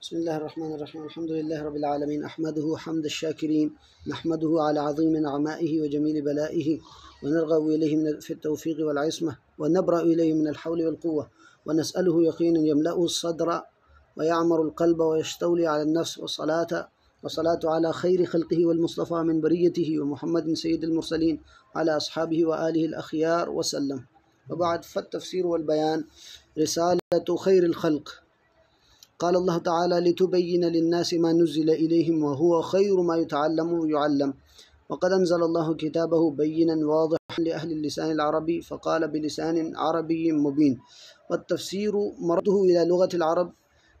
بسم الله الرحمن الرحيم. الحمد لله رب العالمين. أحمده حمد الشاكرين. نحمده على عظيم نعمائه وجميل بلائه. ونرغب إليه من في التوفيق والعصمة. ونبرأ إليه من الحول والقوة. ونسأله يقينا يملأ الصدر ويعمر القلب ويستولي على النفس والصلاة. والصلاة على خير خلقه والمصطفى من بريته ومحمد سيد المرسلين. على أصحابه وآله الأخيار وسلم. وبعد فالتفسير والبيان رسالة خير الخلق. قال الله تعالى لتبين للناس ما نزل إليهم وهو خير ما يتعلم ويعلم. وقد أنزل الله كتابه بينا واضحا لأهل اللسان العربي فقال بلسان عربي مبين. والتفسير مرده إلى لغة العرب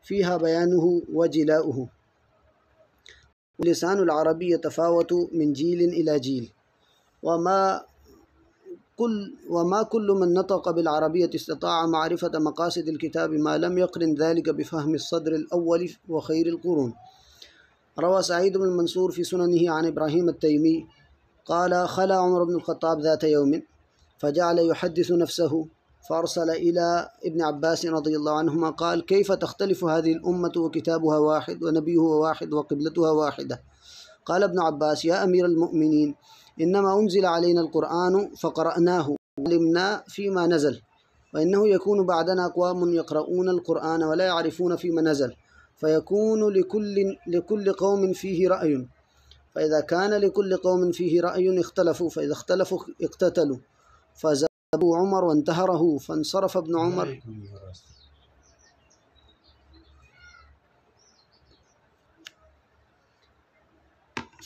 فيها بيانه وجلاؤه. ولسان العربي يتفاوت من جيل إلى جيل. وما كل وما كل من نطق بالعربية استطاع معرفة مقاصد الكتاب ما لم يقرن ذلك بفهم الصدر الأول وخير القرون. روى سعيد بن المنصور في سننه عن إبراهيم التيمي قال خلى عمر بن الخطاب ذات يوم فجعل يحدث نفسه فأرسل إلى ابن عباس رضي الله عنهما قال كيف تختلف هذه الأمة وكتابها واحد ونبيه واحد وقبلتها واحدة؟ قال ابن عباس يا أمير المؤمنين إنما أنزل علينا القرآن فقرأناه علمنا فيما نزل وإنه يكون بعدنا أقوام يقرؤون القرآن ولا يعرفون فيما نزل فيكون لكل لكل قوم فيه رأي. فإذا كان لكل قوم فيه رأي اختلفوا فإذا اختلفوا اقتتلوا. فزبوا عمر وانتهره فانصرف ابن عمر.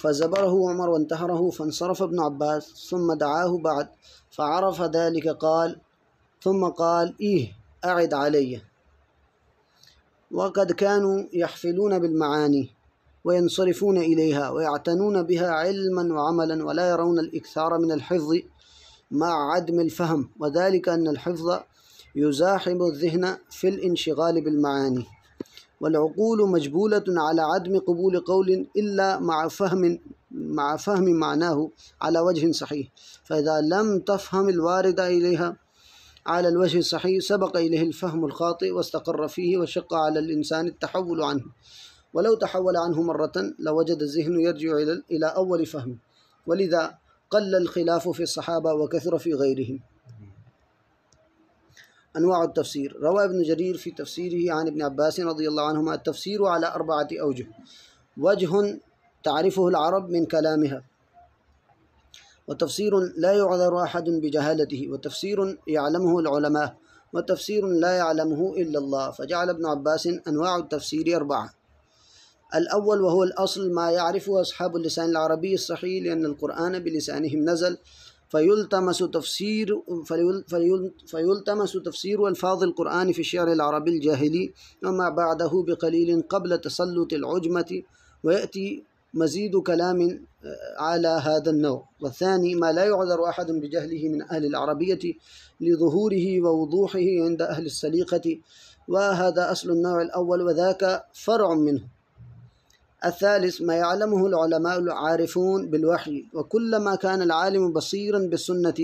فزبره عمر وانتهره فانصرف ابن عباس ثم دعاه بعد فعرف ذلك قال ثم قال إيه أعد علي. وقد كانوا يحفلون بالمعاني وينصرفون إليها ويعتنون بها علما وعملا ولا يرون الإكثار من الحفظ مع عدم الفهم وذلك أن الحفظ يزاحم الذهن في الانشغال بالمعاني. والعقول مجبولة على عدم قبول قول إلا مع فهم مع فهم معناه على وجه صحيح. فإذا لم تفهم الوارد إليها على الوجه الصحيح سبق إليه الفهم الخاطئ واستقر فيه وشق على الإنسان التحول عنه. ولو تحول عنه مرة لوجد الذهن يرجع إلى أول فهم. ولذا قل الخلاف في الصحابة وكثر في غيرهم. أنواع التفسير. روى ابن جرير في تفسيره عن ابن عباس رضي الله عنهما التفسير على أربعة أوجه. وجه تعرفه العرب من كلامها. وتفسير لا يعذر أحد بجهالته. وتفسير يعلمه العلماء. وتفسير لا يعلمه إلا الله. فجعل ابن عباس أنواع التفسير أربعة. الأول وهو الأصل ما يعرفه أصحاب اللسان العربي الصحيح لأن القرآن بلسانهم نزل فيلتمس تفسير فيلتمس تفسير ألفاظ القرآن في الشعر العربي الجاهلي وما بعده بقليل قبل تسلط العجمة ويأتي مزيد كلام على هذا النوع. والثاني ما لا يعذر أحد بجهله من أهل العربية لظهوره ووضوحه عند أهل السليقة وهذا أصل النوع الأول وذاك فرع منه. الثالث ما يعلمه العلماء العارفون بالوحي وكلما كان العالم بصيرا بالسنة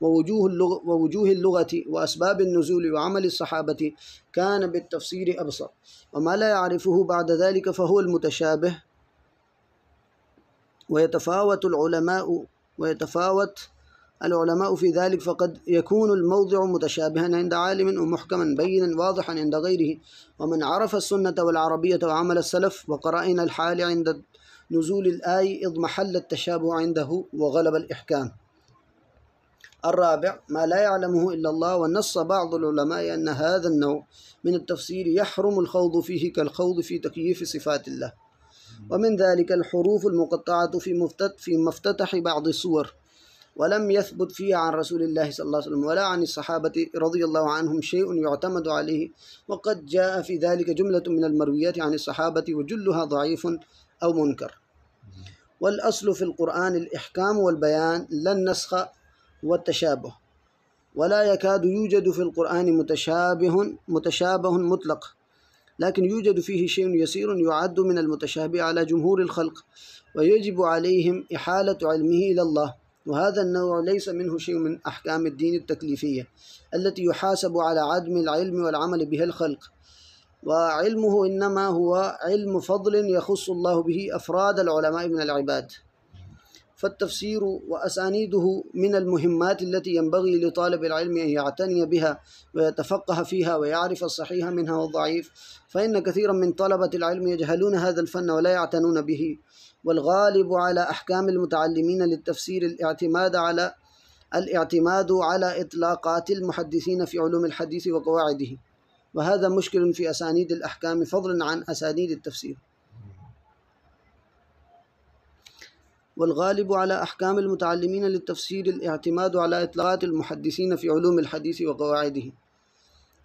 ووجوه اللغة, ووجوه اللغة وأسباب النزول وعمل الصحابة كان بالتفسير أبصر. وما لا يعرفه بعد ذلك فهو المتشابه. ويتفاوت العلماء ويتفاوت العلماء في ذلك فقد يكون الموضع متشابها عند عالم ومحكما بينا واضحا عند غيره. ومن عرف السنة والعربية وعمل السلف وقرائن الحال عند نزول الآي اضمحل التشابه عنده وغلب الإحكام. الرابع ما لا يعلمه إلا الله ونص بعض العلماء أن هذا النوع من التفسير يحرم الخوض فيه كالخوض في تكييف صفات الله. ومن ذلك الحروف المقطعة في في مفتتح بعض الصور ولم يثبت فيها عن رسول الله صلى الله عليه وسلم ولا عن الصحابة رضي الله عنهم شيء يعتمد عليه. وقد جاء في ذلك جملة من المرويات عن الصحابة وجلها ضعيف أو منكر. والأصل في القرآن الإحكام والبيان لا النسخ والتشابه. ولا يكاد يوجد في القرآن متشابه متشابه مطلق. لكن يوجد فيه شيء يسير يعد من المتشابه على جمهور الخلق. ويجب عليهم إحالة علمه إلى الله. وهذا النوع ليس منه شيء من أحكام الدين التكليفية التي يحاسب على عدم العلم والعمل بها الخلق. وعلمه إنما هو علم فضل يخص الله به أفراد العلماء من العباد. فالتفسير وأسانيده من المهمات التي ينبغي لطالب العلم أن يعتني بها ويتفقه فيها ويعرف الصحيح منها والضعيف فإن كثيرا من طلبة العلم يجهلون هذا الفن ولا يعتنون به. والغالب على أحكام المتعلمين للتفسير الاعتماد على الاعتماد على إطلاقات المحدثين في علوم الحديث وقواعده. وهذا مشكل في أسانيد الأحكام فضلا عن أسانيد التفسير. والغالب على أحكام المتعلمين للتفسير الاعتماد على إطلاقات المحدثين في علوم الحديث وقواعده.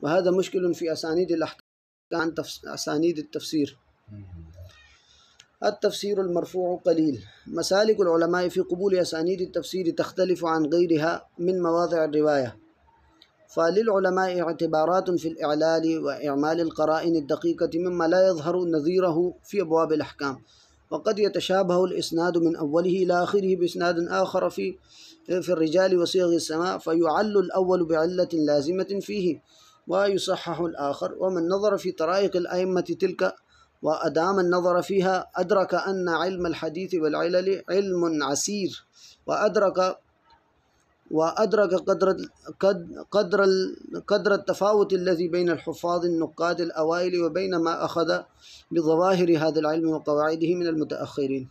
وهذا مشكل في أسانيد الأحكام عن أسانيد التفسير. التفسير المرفوع قليل. مسالك العلماء في قبول أسانيد التفسير تختلف عن غيرها من مواضع الرواية. فللعلماء اعتبارات في الإعلال وإعمال القرائن الدقيقة مما لا يظهر نظيره في أبواب الأحكام. وقد يتشابه الإسناد من أوله إلى آخره بإسناد آخر في في الرجال وصيغ السماء فيعل الأول بعلة لازمة فيه ويصحح الآخر. ومن نظر في طرائق الأئمة تلك وأدام النظر فيها أدرك أن علم الحديث والعلل علم عسير. وأدرك وأدرك قدر قدر قدر التفاوت الذي بين الحفاظ النقاد الأوائل وبين ما أخذ بظواهر هذا العلم وقواعده من المتأخرين.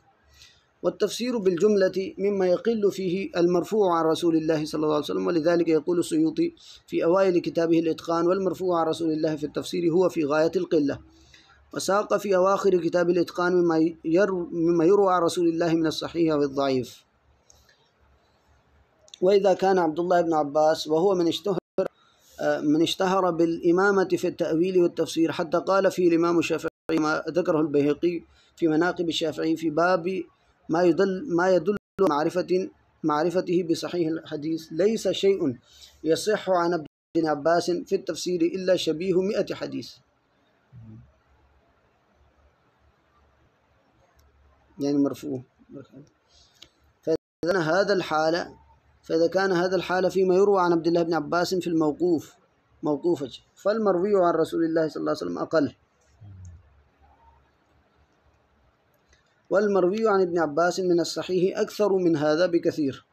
والتفسير بالجملة مما يقل فيه المرفوع عن رسول الله صلى الله عليه وسلم ولذلك يقول السيوطي في أوائل كتابه الإتقان والمرفوع عن رسول الله في التفسير هو في غاية القلة وساق في أواخر كتاب الإتقان مما, مما يروى عن رسول الله من الصحيح والضعيف وإذا كان عبد الله بن عباس وهو من اشتهر من اشتهر بالإمامة في التأويل والتفسير حتى قال فيه الإمام الشافعي ما ذكره البيهقي في مناقب الشافعي في باب ما يدل ما يدل معرفة معرفته بصحيح الحديث. ليس شيء يصح عن ابن عباس في التفسير إلا شبيه مئة حديث. يعني مرفوع. فإذا هذا الحالة فإذا كان هذا الحال فيما يروى عن عبد الله بن عباس في الموقوف موقوف فالمروي عن رسول الله صلى الله عليه وسلم أقل. والمروي عن ابن عباس من الصحيح أكثر من هذا بكثير.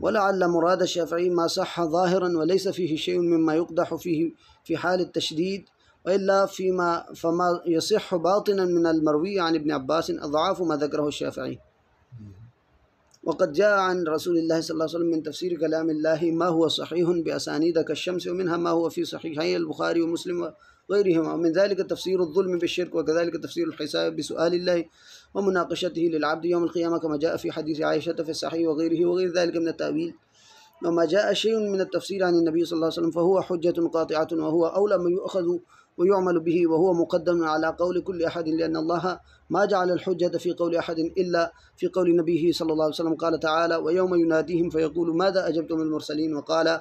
ولعل مراد الشافعي ما صح ظاهرا وليس فيه شيء مما يقدح فيه في حال التشديد وإلا فيما فما يصح باطنا من المروي عن ابن عباس أضعاف ما ذكره الشافعي. وقد جاء عن رسول الله صلى الله عليه وسلم من تفسير كلام الله ما هو صحيح بأسانيد كالشمس ومنها ما هو في صحيحي البخاري ومسلم وغيرهما. ومن ذلك تفسير الظلم بالشرك وكذلك تفسير الحساب بسؤال الله ومناقشته للعبد يوم القيامة كما جاء في حديث عائشة في الصحيح وغيره وغير ذلك من التأويل. وما جاء شيء من التفسير عن النبي صلى الله عليه وسلم فهو حجة قاطعة وهو أولى ما يؤخذ ويعمل به وهو مقدم على قول كل أحد لأن الله ما جعل الحجة في قول أحد إلا في قول نبيه صلى الله عليه وسلم. قال تعالى ويوم يناديهم فيقول ماذا أجبتم المرسلين؟ وقال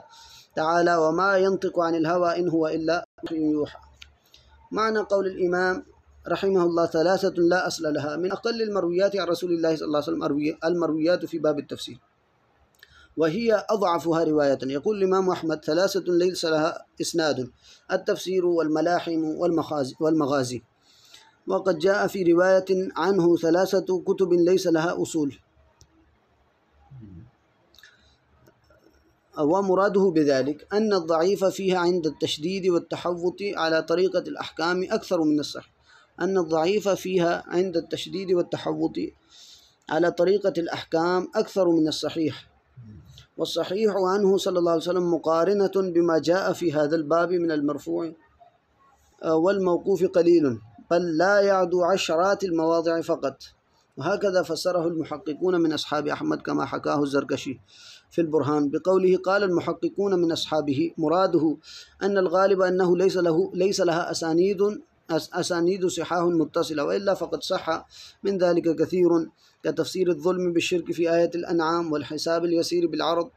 تعالى وما ينطق عن الهوى إن هو إلا يوحى. معنى قول الإمام رحمه الله ثلاثة لا أصل لها من أقل المرويات عن رسول الله صلى الله عليه وسلم المرويات في باب التفسير. وهي أضعفها رواية. يقول الإمام أحمد ثلاثة ليس لها إسناد التفسير والملاحم والمغازي, والمغازي. وقد جاء في رواية عنه ثلاثة كتب ليس لها أصول. ومراده بذلك أن الضعيف فيها عند التشديد والتحوط على طريقة الأحكام أكثر من الصح أن الضعيف فيها عند التشديد والتحوط على طريقة الأحكام أكثر من الصحيح. والصحيح عنه صلى الله عليه وسلم مقارنة بما جاء في هذا الباب من المرفوع آه، والموقوف قليل بل لا يعدو عشرات المواضع فقط. وهكذا فسره المحققون من أصحاب أحمد كما حكاه الزركشي في البرهان. بقوله قال المحققون من أصحابه مراده أن الغالب أنه ليس له ليس لها أسانيد أسانيد صحاح متصلة وإلا فقد صح من ذلك كثير كتفسير الظلم بالشرك في آية الأنعام والحساب اليسير بالعرض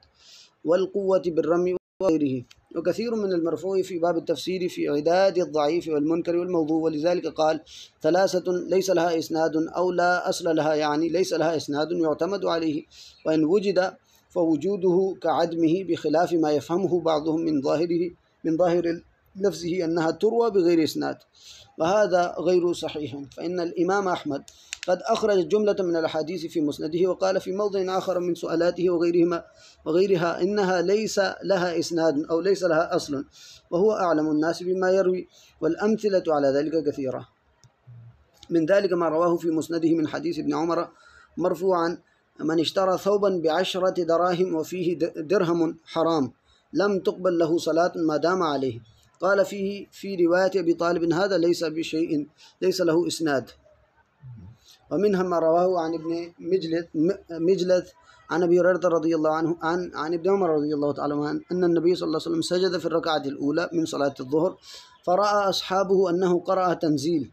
والقوة بالرمي وغيره. وكثير من المرفوع في باب التفسير في عداد الضعيف والمنكر والموضوع ولذلك قال ثلاثة ليس لها إسناد أو لا أصل لها يعني ليس لها إسناد يعتمد عليه وإن وجد فوجوده كعدمه بخلاف ما يفهمه بعضهم من ظاهره من ظاهر لفظه أنها تروى بغير إسناد وهذا غير صحيح. فإن الإمام أحمد قد أخرج جملة من الأحاديث في مسنده وقال في موضع آخر من سؤالاته وغيرهما وغيرها إنها ليس لها إسناد أو ليس لها أصل وهو أعلم الناس بما يروي والأمثلة على ذلك كثيرة. من ذلك ما رواه في مسنده من حديث ابن عمر مرفوعا من اشترى ثوبا بعشرة دراهم وفيه درهم حرام لم تقبل له صلاة ما دام عليه. قال فيه في رواية أبي طالب هذا ليس بشيء ليس له إسناد. ومنها ما رواه عن ابن مجلد مجلد عن أبي هريرة رضي الله عنه عن عن ابن عمر رضي الله تعالى عنه أن النبي صلى الله عليه وسلم سجد في الركعة الأولى من صلاة الظهر فرأى أصحابه أنه قرأ تنزيل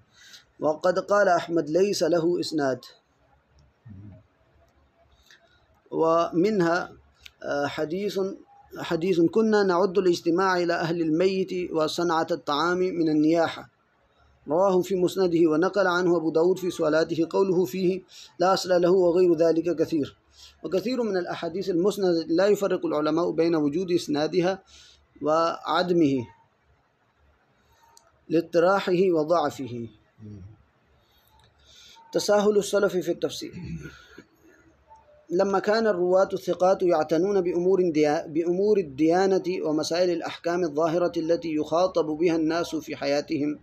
وقد قال أحمد ليس له إسناد. ومنها آه، حديث حديث كنا نعد الاجتماع إلى أهل الميت وصنعة الطعام من النياحة. رواه في مسنده ونقل عنه أبو داود في سؤالاته قوله فيه لا أصل له وغير ذلك كثير. وكثير من الأحاديث المسندة لا يفرق العلماء بين وجود إسنادها وعدمه لاطراحه وضعفه. تساهل السلف في التفسير. لما كان الرواة الثقات يعتنون بأمور, بأمور الديانة ومسائل الأحكام الظاهرة التي يخاطب بها الناس في حياتهم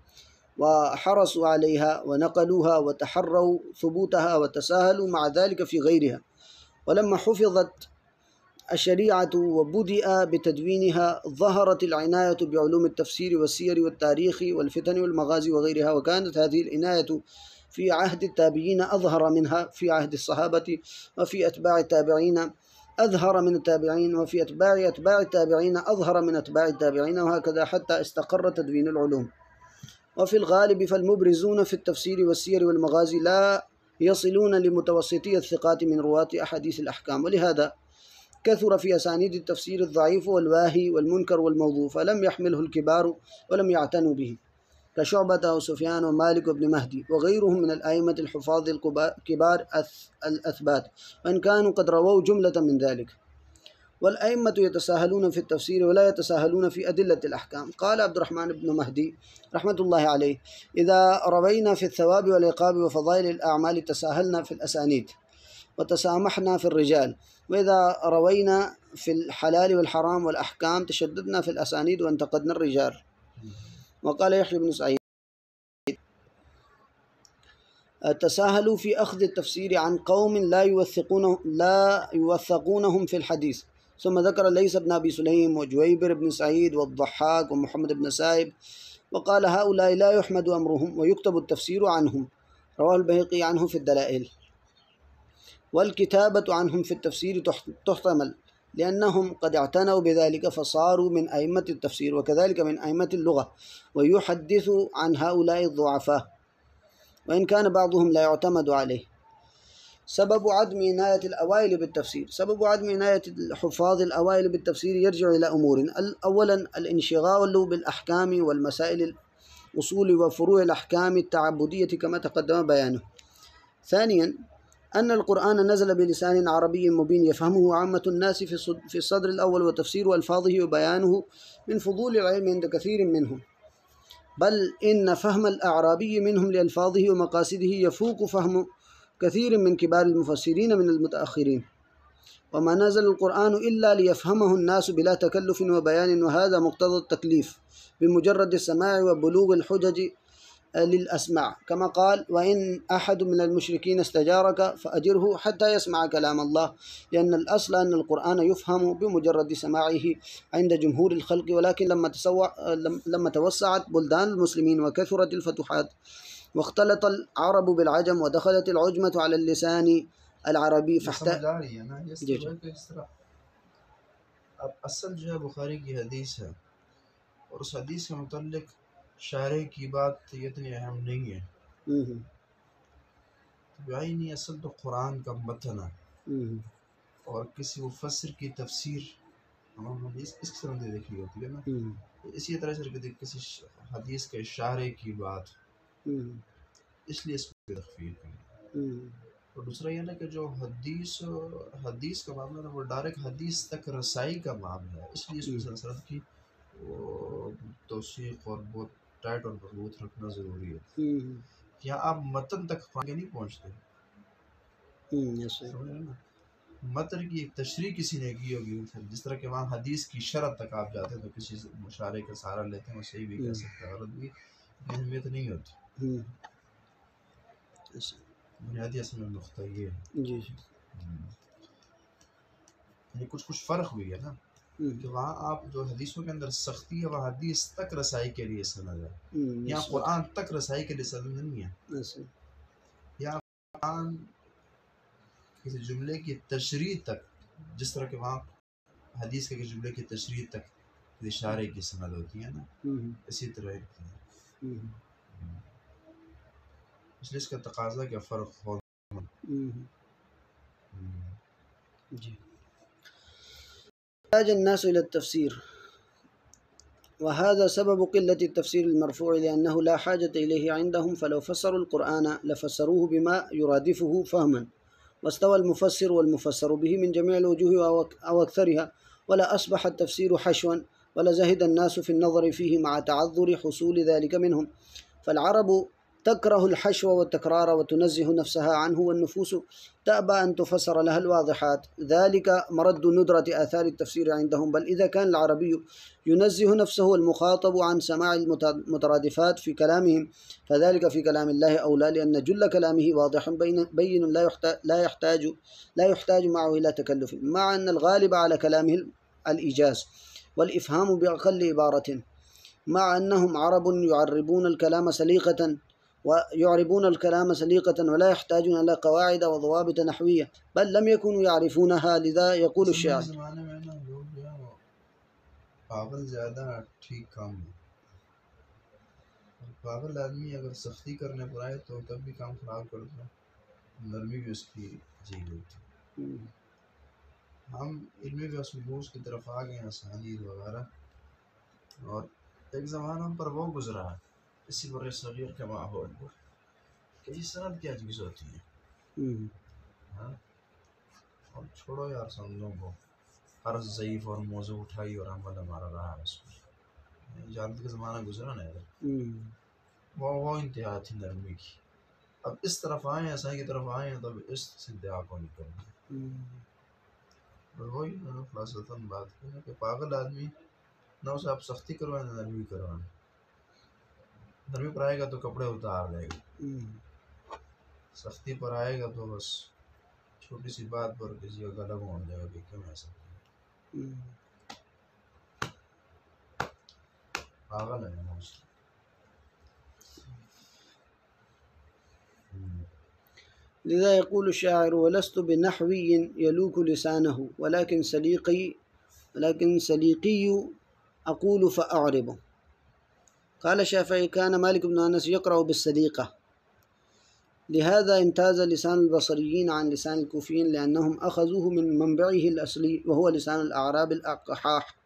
وحرصوا عليها ونقلوها وتحروا ثبوتها وتساهلوا مع ذلك في غيرها. ولما حفظت الشريعة وبدأ بتدوينها ظهرت العناية بعلوم التفسير والسير والتاريخ والفتن والمغازي وغيرها وكانت هذه العناية في عهد التابعين أظهر منها في عهد الصحابة وفي أتباع التابعين أظهر من التابعين وفي أتباع أتباع التابعين أظهر من أتباع التابعين وهكذا حتى استقر تدوين العلوم. وفي الغالب فالمبرزون في التفسير والسير والمغازي لا يصلون لمتوسطي الثقات من رواة أحاديث الأحكام. ولهذا كثر في أسانيد التفسير الضعيف والواهي والمنكر والموضوع فلم يحمله الكبار ولم يعتنوا به. كشعبة وسفيان ومالك وابن مهدي وغيرهم من الأئمة الحفاظ الكبار الأثبات وإن كانوا قد رووا جملة من ذلك. والأئمة يتساهلون في التفسير ولا يتساهلون في أدلة الأحكام. قال عبد الرحمن بن مهدي رحمة الله عليه إذا روينا في الثواب والعقاب وفضائل الأعمال تساهلنا في الأسانيد وتسامحنا في الرجال وإذا روينا في الحلال والحرام والأحكام تشددنا في الأسانيد وانتقدنا الرجال. وقال يحيى بن سعيد. تساهلوا في أخذ التفسير عن قوم لا يوثقونه لا يوثقونهم في الحديث. ثم ذكر ليس بن أبي سليم وجويبر بن سعيد والضحاك ومحمد بن سائب. وقال هؤلاء لا يحمد أمرهم ويكتب التفسير عنهم. رواه البهقي عنه في الدلائل. والكتابة عنهم في التفسير تحتمل. لأنهم قد اعتنوا بذلك فصاروا من أئمة التفسير وكذلك من أئمة اللغة ويحدث عن هؤلاء الضعفاء وإن كان بعضهم لا يعتمد عليه. سبب عدم عناية الأوائل بالتفسير سبب عدم عناية الحفاظ الأوائل بالتفسير يرجع إلى أمور. أولا الانشغال بالأحكام والمسائل الأصول وفروع الأحكام التعبدية كما تقدم بيانه. ثانيا أن القرآن نزل بلسان عربي مبين يفهمه عامة الناس في الصدر الأول وتفسير ألفاظه وبيانه من فضول العلم عند كثير منهم. بل إن فهم الأعرابي منهم لألفاظه ومقاصده يفوق فهم كثير من كبار المفسرين من المتأخرين. وما نزل القرآن إلا ليفهمه الناس بلا تكلف وبيان وهذا مقتضى التكليف بمجرد السماع وبلوغ الحجج للأسماع كما قال وإن أحد من المشركين استجارك فأجره حتى يسمع كلام الله لأن الأصل أن القرآن يفهم بمجرد سماعه عند جمهور الخلق ولكن لما, تسوع لما توسعت بلدان المسلمين وكثرت الفتوحات واختلط العرب بالعجم ودخلت العجمة على اللسان العربي فاحتاج असल जो है बुखारी की हदीस है और उस हदीस के मतलब شاعری کی بات اتنی اہم نہیں ہے۔ بھائی نہیں اصل تو قرآن کا متن ہے۔ اور کسی مفسر کی تفسیر ہاں، ہاں، اس اس طرح سے دیکھی ہوتی ہے نا۔ اسی طرح سے کسی حدیث کے اشارے کی بات۔ اس لیے اس کو تخفیر ہے اور دوسرا یہ نا کہ جو حدیث حدیث کا معاملہ ہے وہ ڈائریکٹ حدیث تک رسائی کا معاملہ ہے۔ اس لیے اس کی توثیق اور بہت tight اور مضبوط رکھنا ضروری ہے۔ کیا آپ متن تک کے نہیں پہنچتے۔ متن کی ایک تشریح کسی نے کی ہوگی جس طرح کہ وہاں حدیث کی شرح تک آپ جاتے ہیں تو کسی شارح کا سہارا لیتے ہیں وہ صحیح بھی کہہ سکتے ہیں غلط بھی اہمیت نہیں ہوتی۔ بنیادی اصل میں نقطہ یہ ہے۔ جی جی۔ یعنی کچھ کچھ فرق ہوئی ہے نا۔ کہ وہاں آپ جو حدیثوں کے اندر سختی ہے وہاں حدیث تک رسائی کے لیے سند چاہیے یا قرآن تک رسائی کے لیے سند نہیں ہے۔ یا قرآن کسی جملے کی تشریح تک جس طرح کہ وہاں حدیث کے جملے کی تشریح تک شارح کی سند ہوتی ہے نا اسی طرح ہے اس لیے اس کا تقاضا کیا فرق ہوگا جی۔ احتاج الناس إلى التفسير. وهذا سبب قلة التفسير المرفوع لأنه لا حاجة إليه عندهم فلو فسروا القرآن لفسروه بما يرادفه فهما. واستوى المفسر والمفسر به من جميع الوجوه أو أكثرها ولا أصبح التفسير حشوا ولا زهد الناس في النظر فيه مع تعذر حصول ذلك منهم. فالعرب تكره الحشو والتكرار وتنزه نفسها عنه والنفوس تأبى أن تفسر لها الواضحات. ذلك مرد ندرة آثار التفسير عندهم. بل إذا كان العربي ينزه نفسه المخاطب عن سماع المترادفات في كلامهم فذلك في كلام الله أولى لأن جل كلامه واضح بين, لا يحتاج لا يحتاج لا يحتاج معه إلى تكلف مع أن الغالب على كلامه الإيجاز والإفهام بأقل عبارة مع أنهم عرب يعربون الكلام سليقة ويعربون الكلام سليقة ولا يحتاجون إلى قواعد وضوابط نحوية بل لم يكونوا يعرفونها لذا يقول الشاعر ज़माने में ना लोग जो है वो पागल ज़्यादा ठीक काम है और पागल आदमी अगर सख्ती करने पर आए तो तब भी काम खराब करता है नरमी भी उसकी जी होती है हम इनमें भी असलूस की तरफ आ गए हैं आसानी वगैरह और एक ज़माना हम पर वो गुजरा है السبر کے كما هو البر اس طرح کی عجیز ہوتی ہے۔ اور ہاں؟ چھوڑو یار سمجھوں کو ہر ضعیف اور موضوع اٹھائی اور عمل ہمارا رہا ہے اس میں یعنی جانت کا زمانہ گزرا نا یار۔ وہ وہ انتہا تھی نرمی کی۔ اب اس طرف آئے ہیں سائیں کی طرف آئے ہیں تب اس سے انتہا کو نکلیں اور وہی خلاصتاً بات ہے کہ پاگل آدمی نہ اسے آپ سختی کروائیں نہ نرمی کروائیں۔ उसे आप सख्ती करवाएं ना नरमी करवाएं नरमी पर आएगा तो कपड़े उतार देगा हम्म, सख्ती पर आएगा तो बस छोटी सी बात पर किसी का गला घोंट जाएगा कि क्यों ऐसा किया? हम्म। पागल है ना उसकी हम्म, لذا يقول الشاعر ولست بنحوي يلوك لسانه ولكن سليقي ولكن سليقي أقول فأعرب قال الشافعي كان مالك بن أنس يقرأ بالسليقة لهذا امتاز لسان البصريين عن لسان الكوفيين لأنهم أخذوه من منبعه الأصلي وهو لسان الأعراب الأقحاح.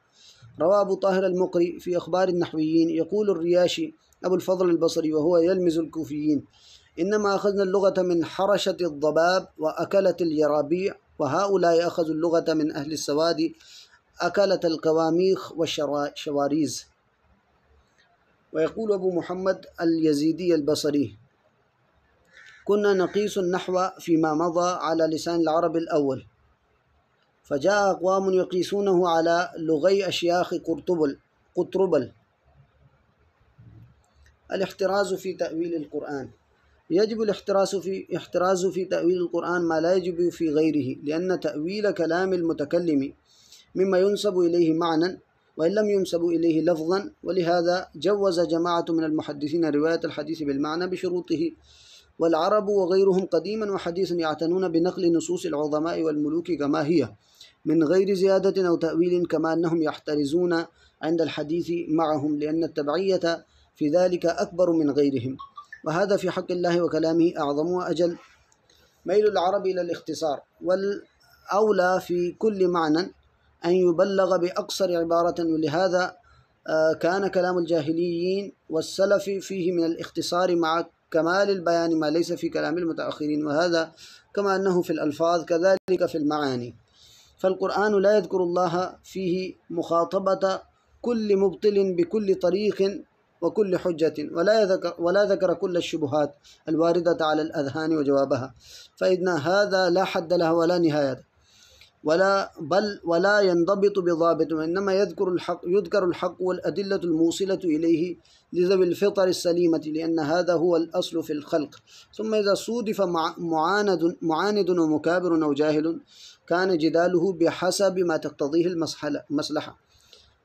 روى أبو طاهر المقري في أخبار النحويين يقول الرياشي أبو الفضل البصري وهو يلمز الكوفيين إنما أخذنا اللغة من حرشة الضباب وأكلة اليرابيع وهؤلاء أخذوا اللغة من أهل السواد أكلة القواميخ والشواريز. ويقول أبو محمد اليزيدي البصري كنا نقيس النحو فيما مضى على لسان العرب الأول فجاء أقوام يقيسونه على لغي أشياخ قرطبل قطربل. الاحتراز في تأويل القرآن. يجب الاحتراز في احتراز في تأويل القرآن ما لا يجب في غيره لأن تأويل كلام المتكلم مما ينسب إليه معنى وإن لم ينسب إليه لفظا ولهذا جوز جماعة من المحدثين رواية الحديث بالمعنى بشروطه. والعرب وغيرهم قديما وحديثا يعتنون بنقل نصوص العظماء والملوك كما هي من غير زيادة أو تأويل كما أنهم يحترزون عند الحديث معهم لأن التبعية في ذلك أكبر من غيرهم. وهذا في حق الله وكلامه أعظم وأجل. ميل العرب إلى الاختصار والأولى في كل معنى أن يبلغ بأقصر عبارة ولهذا كان كلام الجاهليين والسلف فيه من الاختصار مع كمال البيان ما ليس في كلام المتأخرين وهذا كما أنه في الألفاظ كذلك في المعاني. فالقرآن لا يذكر الله فيه مخاطبة كل مبطل بكل طريق وكل حجة ولا يذكر ولا ذكر كل الشبهات الواردة على الأذهان وجوابها. فإن هذا لا حد له ولا نهاية. ولا بل ولا ينضبط بضابط وإنما يذكر الحق يذكر الحق والأدلة الموصلة إليه لذوي الفطر السليمة لأن هذا هو الأصل في الخلق. ثم إذا صودف معاند معاند ومكابر أو جاهل كان جداله بحسب ما تقتضيه المصلحة.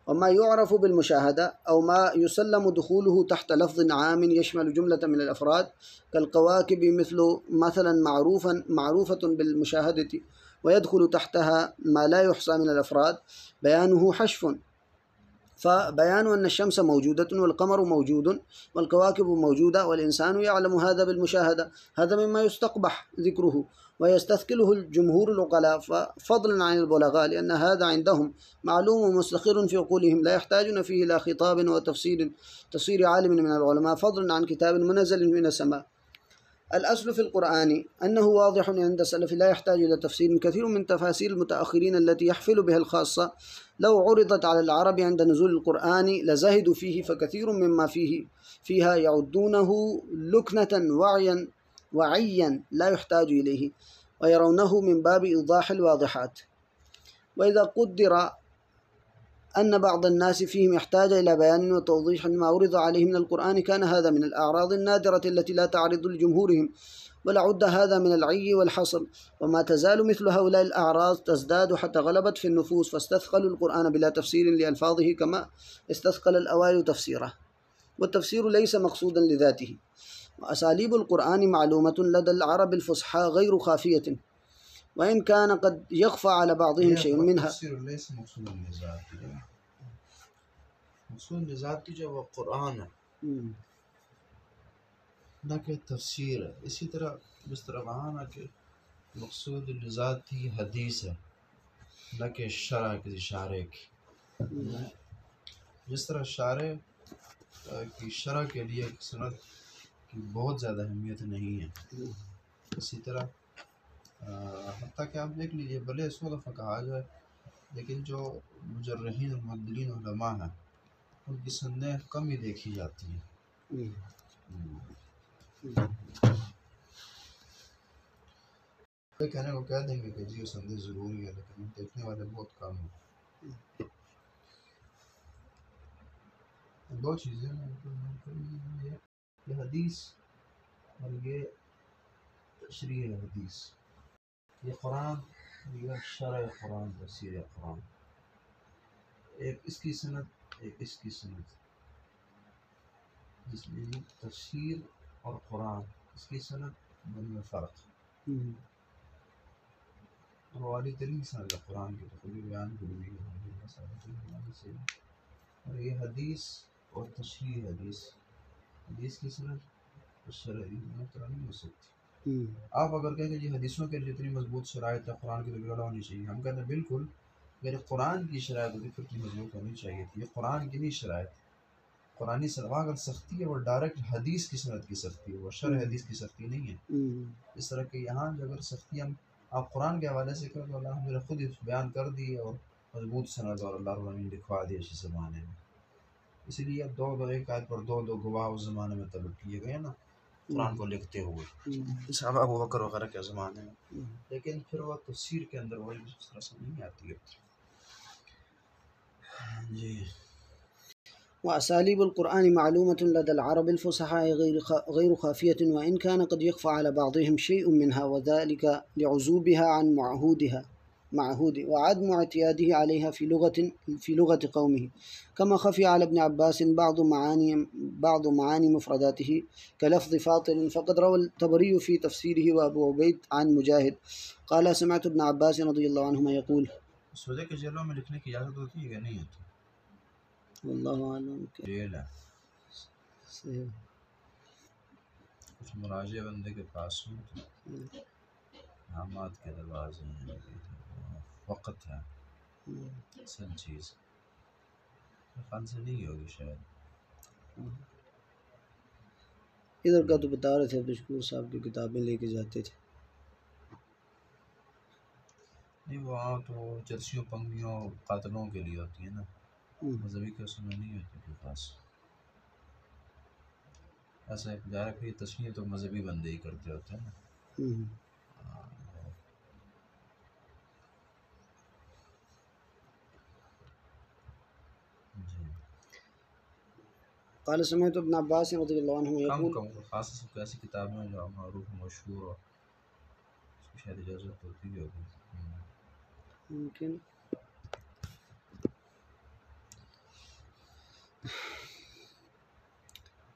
وما يعرف بالمشاهدة أو ما يسلم دخوله تحت لفظ عام يشمل جملة من الأفراد كالكواكب مثل مثلا معروفا معروفة بالمشاهدة. ويدخل تحتها ما لا يحصى من الأفراد بيانه حشف. فبيان أن الشمس موجودة والقمر موجود والكواكب موجودة والإنسان يعلم هذا بالمشاهدة. هذا مما يستقبح ذكره ويستثقله الجمهور العقلاء. فضلا عن البلغاء لأن هذا عندهم معلوم ومستقر في عقولهم لا يحتاجون فيه إلى خطاب وتفسير تفسير عالم من العلماء. فضلا عن كتاب منزل من السماء. الأصل في القرآن أنه واضح عند السلف لا يحتاج إلى تفسير كثير من تفاسير المتأخرين التي يحفل بها الخاصة لو عرضت على العرب عند نزول القرآن لزهدوا فيه فكثير مما فيه فيها يعدونه لكنة وعيا وعيا لا يحتاج إليه ويرونه من باب إيضاح الواضحات. وإذا قدر أن بعض الناس فيهم يحتاج إلى بيان وتوضيح ما عرض عليه من القرآن. كان هذا من الأعراض النادرة التي لا تعرض لجمهورهم ولعد هذا من العي والحصر. وما تزال مثل هؤلاء الأعراض تزداد حتى غلبت في النفوس فاستثقلوا القرآن بلا تفسير لألفاظه كما استثقل الأوائل تفسيره. والتفسير ليس مقصودا لذاته. وأساليب القرآن معلومة لدى العرب الفصحى غير خافية. وإن كان قد يخفى على بعضهم شيء منها. التفسير ليس مقصودا لذاته مقصود لذاتی جو وہ قرآن ہے مم. نہ کہ تفسیر ہے اسی طرح جس طرح نہ کہ مقصود لذاتی حدیث ہے کہ شرح کسی شارح کی. جس طرح شارح کی شرح کے لیے سند کی بہت زیادہ اہمیت نہیں ہے. اسی طرح حتیٰ کہ آپ دیکھ لیجیے، بھلے سو دفعہ کہا جائے لیکن جو مجرحین اور معدلین علماء ہیں، ان کی سندیں کم ہی دیکھی جاتی ہیں۔ کہنے کو کہہ دیں گے کہ جی وہ سندیں ضروری ہے لیکن دیکھنے والے بہت کم ہیں۔ دو چیزیں یہ یہ حدیث اور یہ تشریح حدیث۔ یہ قرآن یہ شرح قرآن تفسیر قرآن۔ ایک اس کی صنعت ایک اس کی صنعت جس میں یہ تفسیر اور قرآن، اس کی صنعت دونوں میں فرق۔ اور والی ترین صنعت قرآن کی، تو بیان کی اور یہ حدیث اور تشریح حدیث۔ حدیث کی صنعت اور شرعی دونوں طرح نہیں ہو سکتی۔ آپ اگر کہیں کہ جی حدیثوں کے جتنی مضبوط شرائط ہے قرآن کی تو ہونی چاہیے۔ ہم کہتے ہیں بالکل اگر قرآن کی شرائط ہوتی پھر کی مضبوط ہونی چاہیے تھی۔ یہ قرآن کی نہیں شرائط۔ قرآنی سلوا اگر سختی ہے وہ ڈائریکٹ حدیث کی صنعت کی سختی ہے وہ شرع حدیث کی سختی نہیں ہے. اس طرح کہ یہاں جو اگر سختی ہم آپ قرآن کے حوالے سے کریں تو اللہ نے خود ہی بیان کر دی اور مضبوط سند اور اللہ العالمین لکھوا دی اسی زمانے میں۔ اسی لیے اب دو دو ایک آیت پر دو دو گواہ اس زمانے میں طلب کیے گئے نا۔ قرآن کو لکھتے ہوئے مم. صحابہ أبو بکر وغیرہ کے زمانے میں مم. لیکن پھر وہ تفسیر کے اندر وہی اس طرح سے نہیں آتی ہے جی وأساليب القرآن معلومة لدى العرب الفصحاء غير غير خافية وإن كان قد يخفى على بعضهم شيء منها وذلك لعزوبها عن معهودها. معهود وعدم اعتياده عليها في لغة في لغة قومه. كما خفي على ابن عباس بعض معاني بعض معاني مفرداته. كلفظ فاطر فقد روى الطبري في تفسيره وأبو عبيد عن مجاهد. قال سمعت ابن عباس رضي الله عنهما يقول اس وجہ کے جیلوں میں لکھنے کی اجازت ہوتی ہے کہ نہیں ہوتی والله أعلم جیل ہے كيف کچھ مراجع بندے کے وقت ہے سن چیز. خیال سے نہیں ہوگی شاید. ادھر کا تو بتا رہے تھے بشکور صاحب کی کتابیں لے کے جاتے تھے۔ نہیں وہ وہاں تو چرسیوں پنگیوں قاتلوں کے لیے ہوتی ہیں نا۔ مذہبی کے اس میں نہیں ہوتی کوئی خاص۔ ایسا جا رہا کہ یہ تصویر تو مذہبی بندے ہی کرتے ہوتے ہیں نا۔ قال سمعت ابن عباس رضي الله عنه कम يقول कम खास ऐसी किताबें हैं जो मरूफ मशहूर हो उसकी शायद इजाज़त होती भी होगी हम्म। ممكن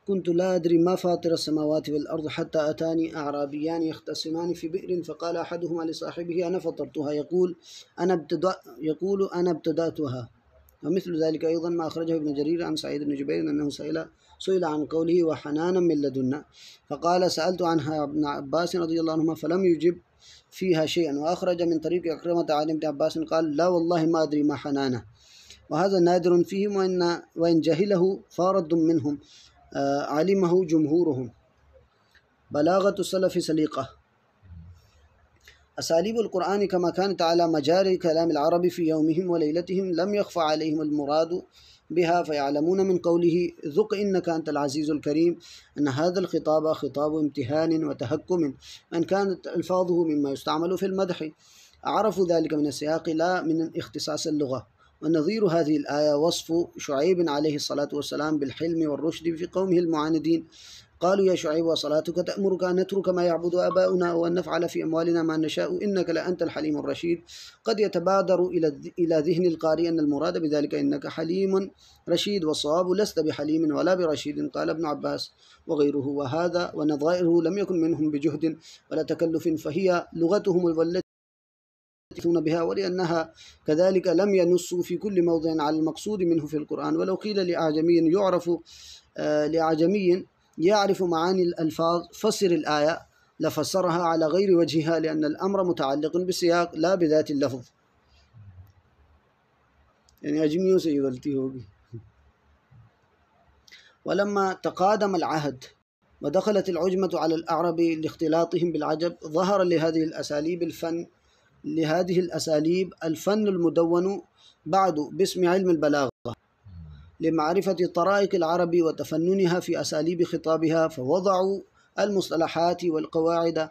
كنت لا أدري ما فاطر السماوات والأرض حتى أتاني أعرابيان يختصمان في بئر فقال أحدهما لصاحبه أنا فطرتها يقول أنا ابتدأ يقول أنا ابتدأتها ومثل ذلك أيضا ما أخرجه ابن جرير عن سعيد بن جبير أنه سئل سئل عن قوله وحنانا من لدنا. فقال سألت عنها ابن عباس رضي الله عنهما فلم يجب فيها شيئا. وأخرج من طريق أكرمة عن ابن عباس قال لا والله ما أدري ما حنانه وهذا نادر فيهم وإن, وإن جهله فارد منهم آه، علمه جمهورهم. بلاغة السلف سليقة. أساليب القرآن كما كانت على مجاري كلام العرب في يومهم وليلتهم لم يخفى عليهم المراد بها فيعلمون من قوله ذق إنك أنت العزيز الكريم أن هذا الخطاب خطاب امتهان وتهكم أن كانت ألفاظه مما يستعمل في المدح. عرفوا ذلك من السياق لا من اختصاص اللغة. ونظير هذه الآية وصف شعيب عليه الصلاة والسلام بالحلم والرشد في قومه المعاندين. قالوا يا شعيب وصلاتك تأمرك أن نترك ما يعبد آباؤنا وأن نفعل في أموالنا ما نشاء إنك لأنت الحليم الرشيد. قد يتبادر إلى ذهن القارئ أن المراد بذلك إنك حليم رشيد والصواب لست بحليم ولا برشيد قال ابن عباس وغيره. وهذا ونظائره لم يكن منهم بجهد ولا تكلف فهي لغتهم والتي يحدثون بها ولأنها كذلك لم ينصوا في كل موضع على المقصود منه في القرآن. ولو قيل لأعجمي يعرف آه، لأعجمي يعرف معاني الألفاظ فسر الآية لفسرها على غير وجهها لأن الأمر متعلق بسياق لا بذات اللفظ. يعني أجمیوں سے یہ ولما تقادم العهد ودخلت العجمة على الأعرب لاختلاطهم بالعجب ظهر لهذه الأساليب الفن لهذه الأساليب الفن المدون بعد باسم علم البلاغة. لمعرفة طرائق العرب وتفننها في أساليب خطابها فوضعوا المصطلحات والقواعد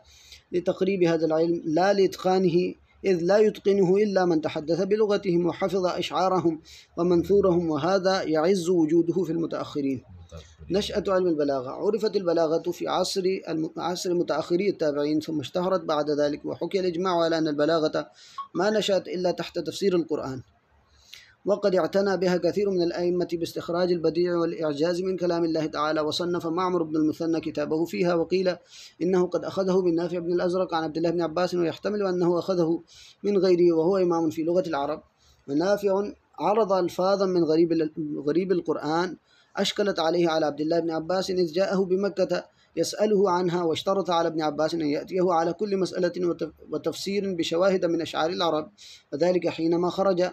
لتقريب هذا العلم لا لإتقانه إذ لا يتقنه إلا من تحدث بلغتهم وحفظ أشعارهم ومنثورهم وهذا يعز وجوده في المتأخرين متأخرين. نشأة علم البلاغة عرفت البلاغة في عصر عصر متأخري التابعين ثم اشتهرت بعد ذلك وحكي الإجماع على أن البلاغة ما نشأت إلا تحت تفسير القرآن وقد اعتنى بها كثير من الأئمة باستخراج البديع والإعجاز من كلام الله تعالى وصنف معمر بن المثنى كتابه فيها وقيل إنه قد أخذه من نافع بن الأزرق عن عبد الله بن عباس ويحتمل أنه أخذه من غيره وهو إمام في لغة العرب. ونافع عرض ألفاظا من غريب غريب القرآن أشكلت عليه على عبد الله بن عباس إذ جاءه بمكة يسأله عنها واشترط على ابن عباس أن يأتيه على كل مسألة وتف- وتفسير بشواهد من أشعار العرب. وذلك حينما خرج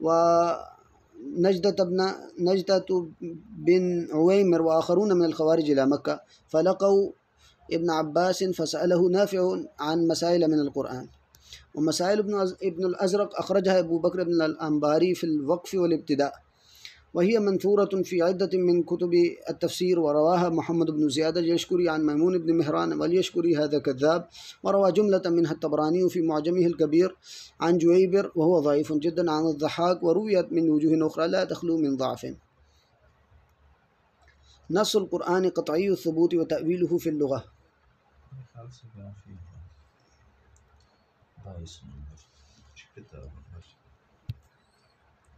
ونجدة بن نجدة بن عويمر وآخرون من الخوارج إلى مكة فلقوا ابن عباس فسأله نافع عن مسائل من القرآن. ومسائل ابن ابن الأزرق أخرجها أبو بكر بن الأنباري في الوقف والابتداء. وهي منثورة في عدة من كتب التفسير ورواها محمد بن زياد اليشكري عن ميمون بن مهران واليشكري هذا كذاب وروى جملة منها الطبراني في معجمه الكبير عن جويبر وهو ضعيف جدا عن الضحاك ورويت من وجوه أخرى لا تخلو من ضعف. نص القرآن قطعي الثبوت وتأويله في اللغة.